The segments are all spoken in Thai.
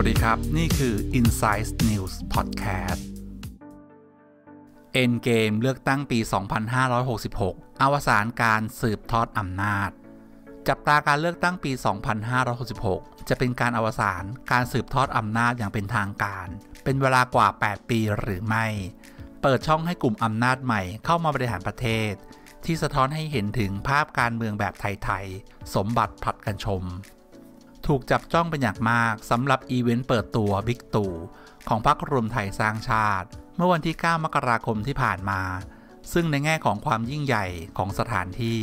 วัสดีครับ นี่คือ Insight News Podcast Endgame เลือกตั้งปี 2566 อวสานการสืบทอดอำนาจ จับตาการเลือกตั้งปี 2566 จะเป็นการอวสานการสืบทอดอำนาจอย่างเป็นทางการ เป็นเวลากว่า 8 ปีหรือไม่ เปิดช่องให้กลุ่มอำนาจใหม่เข้ามาบริหารประเทศ ที่สะท้อนให้เห็นถึงภาพการเมืองแบบไทย ๆ สมบัติผัดกันชม ถูกจับจ้องเป็นอย่างมากสำหรับอีเวนต์เปิดตัวบิ๊กตู่ของพรรครวมไทยสร้างชาติ เมื่อวันที่ 9 มกราคมที่ผ่านมา ซึ่งในแง่ของความยิ่งใหญ่ของสถานที่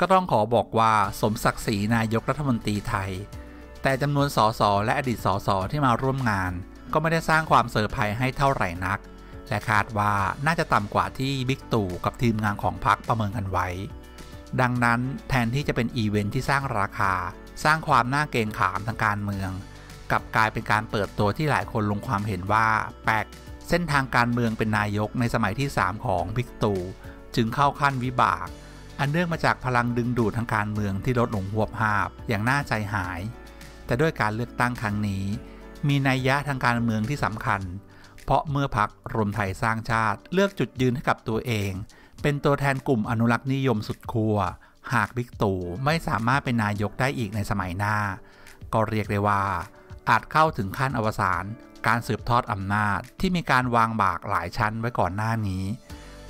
ก็ต้องขอบอกว่าสมศักดิ์ศรีนายกรัฐมนตรีไทย แต่จำนวนสสและอดีตสสที่มาร่วมงาน ก็ไม่ได้สร้างความเซอร์ไพรส์ให้เท่าไหร่นัก และคาดว่าน่าจะต่ำกว่าที่บิ๊กตู่กับทีมงานของพรรคประเมินกันไว้ ดังนั้นแทนที่จะเป็นอีเวนท์ที่สร้างราคา สร้างความน่าเกรงขามทางการเมืองกลับกลายเป็นการเปิดตัวที่หลายคนลงความเห็นว่าแป้กเส้นทางการเมืองเป็นนายกในสมัยที่ 3 ของบิ๊กตู่จึงเข้าขั้นวิบาก อันเนื่องมาจากพลังดึงดูดทางการเมืองที่ลดลงฮวบฮาบอย่างน่าใจหาย แต่ด้วยการเลือกตั้งครั้งนี้ มีนัยยะทางการเมืองที่สำคัญ เพราะเมื่อพรรครวมไทยสร้างชาติ เลือกจุดยืนให้กับตัวเอง เป็นตัวแทนกลุ่มอนุรักษ์นิยมสุดขั้ว หากบิ๊กตู่ไม่สามารถเป็นนายกได้อีกในสมัยหน้า ก็เรียกได้ว่า อาจเข้าถึงขั้นอวสานการสืบทอดอำนาจที่มีการวางบากหลายชั้นไว้ก่อนหน้านี้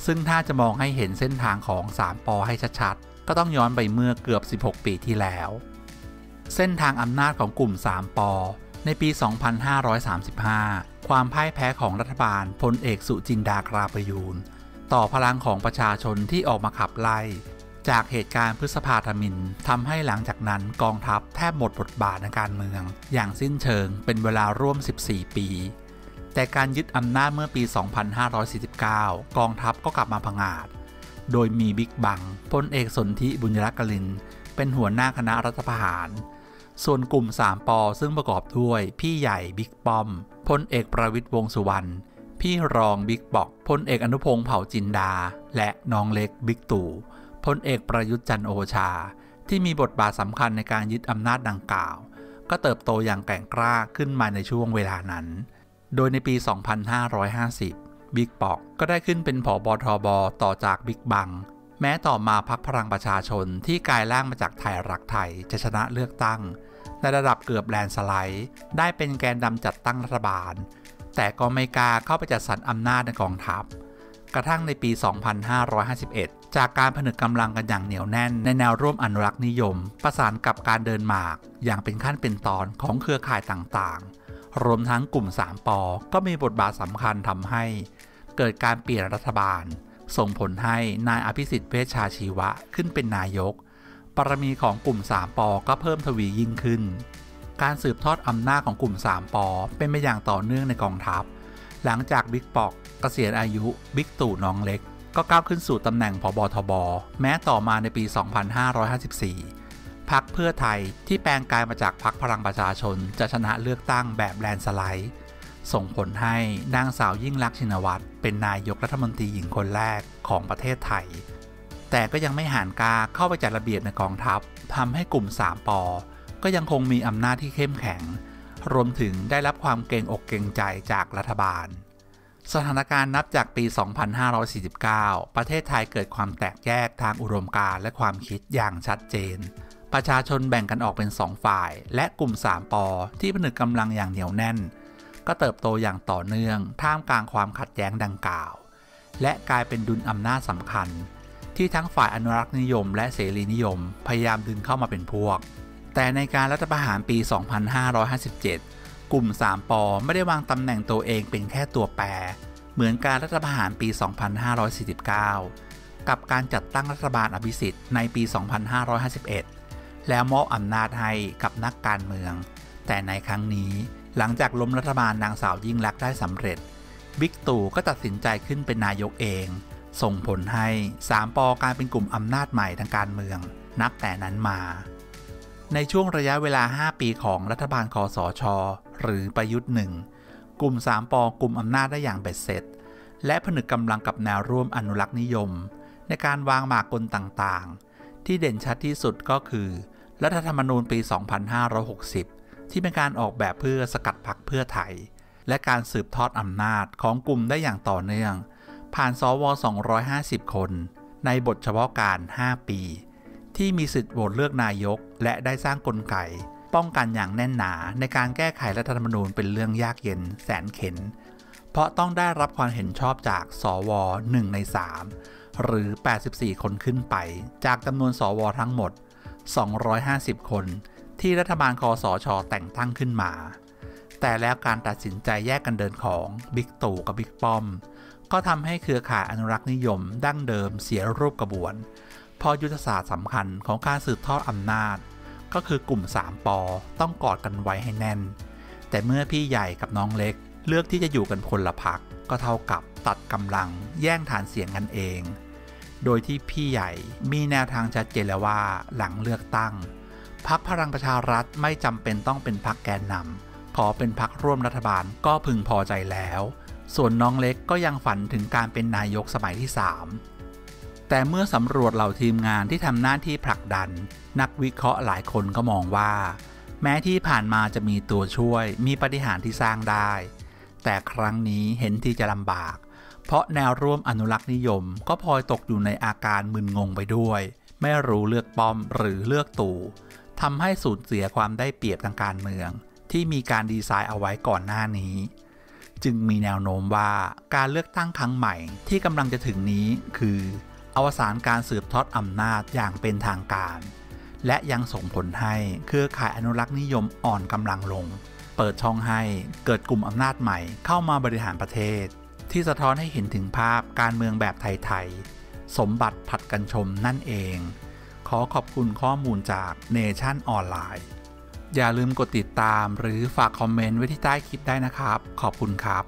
ซึ่งถ้าจะมองให้เห็นเส้นทางของ3ปอให้ชัดๆ ก็ต้องย้อนไปเมื่อเกือบ 16 ปีที่แล้ว เส้นทางอำนาจของกลุ่ม3ปอในปี 2535 ความพ่ายแพ้ของรัฐบาลพลเอกสุจินดาคราประยูน ต่อพลังของประชาชนที่ออกมาขับไล่ จากเหตุการณ์พฤษภาธมินทำให้หลังจากนั้นกองทัพแทบหมดบทบาทในการเมือง อย่างสิ้นเชิงเป็นเวลาร่วม 14 ปี แต่การยึดอำนาจเมื่อปี 2549 กองทัพก็กลับมาพังอาจ โดยมีบิ๊กบังพลเอกสนธิบุญรักกลิน เป็นหัวหน้าคณะรัฐประหาร ส่วนกลุ่ม 3ปอซึ่งประกอบด้วยพี่ใหญ่บิ๊กป้อมพลเอกประวิตร วงษ์สุวรรณพี่รองบิ๊กป๊อกพลเอกอนุพงษ์เผ่าจินดา และน้องเล็กบิ๊กตู่ พลเอกประยุทธ์จันทร์โอชา ที่มีบทบาทสำคัญในการยึดอำนาจดังกล่าว ก็เติบโตอย่างแกร่งกล้าขึ้นมาในช่วงเวลานั้น โดยในปี 2550 บิ๊กป๊อกก็ได้ขึ้นเป็นผอบอทบต่อจากบิ๊กบัง แม้ต่อมาพรรคพลังประชาชนที่กลายร่างมาจากไทยรักไทยจะชนะเลือกตั้ง ในระดับเกือบแลนสไลด์ได้เป็นแกนนำจัดตั้งรัฐบาล แต่ก็ไม่กล้าเข้าไปจัดสรรอำนาจในกองทัพ กระทั่งในปี 2551 จากการผนึกกำลังกันอย่างเหนียวแน่นในแนวร่วมอนุรักษ์นิยม ประสานกับการเดินหมาก อย่างเป็นขั้นเป็นตอนของเครือข่ายต่างๆ รวมทั้งกลุ่ม 3ปอก็มีบทบาทสำคัญทำให้ เกิดการเปลี่ยนรัฐบาล ส่งผลให้นายอภิสิทธิ์เวชชาชีวะขึ้นเป็นนายกปรมีของกลุ่ม 3ปอก็เพิ่มทวียิ่งขึ้น การสืบทอดอำนาจของกลุ่ม 3ปอเป็นไปอย่างต่อเนื่องในกองทัพ หลังจากบิ๊กปอกเกษียณอายุบิ๊กตู่น้องเล็ก ก็ก้าวขึ้นสู่ตำแหน่งผบทบ แม้ต่อมาในปี 2554 พักเพื่อไทยที่แปลงกายมาจากพักพลังประชาชนจะชนะเลือกตั้งแบบแลนสไลด์ ส่งผลให้นางสาวยิ่งลักษณ์ชินวัตรเป็นนายกรัฐมนตรีหญิงคนแรกของประเทศไทย แต่ก็ยังไม่หานกาเข้าไปจัดระเบียบในกองทัพทำให้กลุ่ม 3ปอก็ยังคงมีอำนาจที่เข้มแข็ง รวมถึงได้รับความเกรงอกเกรงใจจากรัฐบาล สถานการณ์นับจากปี 2549 ประเทศไทยเกิดความแตกแยกทางอุดมการณ์และความคิดอย่างชัดเจน ประชาชนแบ่งกันออกเป็น 2 ฝ่าย และกลุ่ม 3 ปอ ที่ผนึกกำลังอย่างเหนียวแน่น ก็เติบโตอย่างต่อเนื่อง ท่ามกลางความขัดแย้งดังกล่าว และกลายเป็นดุลอำนาจสำคัญ ที่ทั้งฝ่ายอนุรักษ์นิยม และเสรีนิยม พยายามดึงเข้ามาเป็นพวก แต่ในการรัฐประหารปี 2557 กลุ่ม 3ปอไม่ได้วางตำแหน่งตัวเองเป็นแค่ตัวแปร เหมือนการรัฐประหารปี 2549 กับการจัดตั้งรัฐบาลอภิสิทธิ์ในปี 2551 แล้วมอบอำนาจให้กับนักการเมือง แต่ในครั้งนี้หลังจากล้มรัฐบาลนางสาวยิ่งลักษณ์ได้สำเร็จ บิ๊กตู่ก็ตัดสินใจขึ้นเป็นนายกเอง ส่งผลให้ 3ปอกลายเป็นกลุ่มอำนาจใหม่ทางการเมือง นับแต่นั้นมาในช่วงระยะเวลา 5 ปีของรัฐบาลคอสช หรือประยุทธ์หนึ่งกลุ่ม 3ปอกลุ่มอำนาจได้อย่างเบ็ดเสร็จ และผนึกกำลังกับแนวร่วมอนุรักษ์นิยม ในการวางหมากกลต่างๆ ที่เด่นชัดที่สุดก็คือ รัฐธรรมนูญปี 2560 ที่เป็นการออกแบบเพื่อสกัดพรรคเพื่อไทย และการสืบทอดอำนาจของกลุ่มได้อย่างต่อเนื่อง ผ่านสว 250 คน ในบทเฉพาะการ 5 ปี ที่มีสิทธิ์โหวตเลือกนายก และได้สร้างกลไก ป้องกันอย่างแน่นหนา ในการแก้ไขรัฐธรรมนูญเป็นเรื่องยากเย็นแสนเข็น เพราะต้องได้รับความเห็นชอบจาก สว 1 ใน 3 หรือ 84 คนขึ้นไป จากจำนวนสว ทั้งหมด 250 คนที่รัฐบาลคอสชแต่งตั้งขึ้นมา แต่แล้วการตัดสินใจแยกกันเดินของบิ๊กตู่กับบิ๊กป้อม ก็ทำให้เครือข่ายอนุรักษ์นิยม ดั้งเดิมเสียรูปกระบวน พอยุทธศาสตร์สำคัญของการสืบทอดอำนาจ ก็คือกลุ่ม 3ปอต้องกอดกันไว้ให้แน่น แต่เมื่อพี่ใหญ่กับน้องเล็ก เลือกที่จะอยู่กันคนละพัก ก็เท่ากับตัดกำลังแย่งฐานเสียงกันเอง โดยที่พี่ใหญ่มีแนวทางชัดเจนแล้วว่าหลังเลือกตั้งพักพลังประชารัฐไม่จำเป็นต้องเป็นพักแกนนำขอเป็นพักร่วมรัฐบาลก็พึงพอใจแล้ว ส่วนน้องเล็กก็ยังฝันถึงการเป็นนายกสมัยที่ 3 แต่เมื่อสำรวจเหล่าทีมงานที่ทำหน้าที่ผลักดัน นักวิเคราะห์หลายคนก็มองว่า แม้ที่ผ่านมาจะมีตัวช่วยมีปฏิหารที่สร้างได้ แต่ครั้งนี้เห็นที่จะลำบาก เพราะแนวร่วมอนุรักษ์นิยม ก็พลอยตกอยู่ในอาการมึนงงไปด้วย ไม่รู้เลือกป้อมหรือเลือกตู่ทำให้สูญเสียความได้เปรียบทางการเมือง ที่มีการดีไซน์เอาไว้ก่อนหน้านี้จึงมีแนวโน้มว่าการเลือกตั้งครั้งใหม่ที่กำลังจะถึงนี้คือ อวสานการสืบทอดอำนาจอย่างเป็นทางการ และยังส่งผลให้เครือข่ายอนุรักษ์นิยมอ่อนกำลังลง เปิดช่องให้เกิดกลุ่มอำนาจใหม่เข้ามาบริหารประเทศ ที่สะท้อนให้เห็นถึงภาพการเมืองแบบไทยๆ สมบัติผัดกันชมนั่นเอง ขอขอบคุณข้อมูลจากเนชั่นออนไลน์อย่าลืมกดติดตามหรือฝากคอมเมนต์ไว้ที่ใต้คลิปได้นะครับ ขอบคุณครับ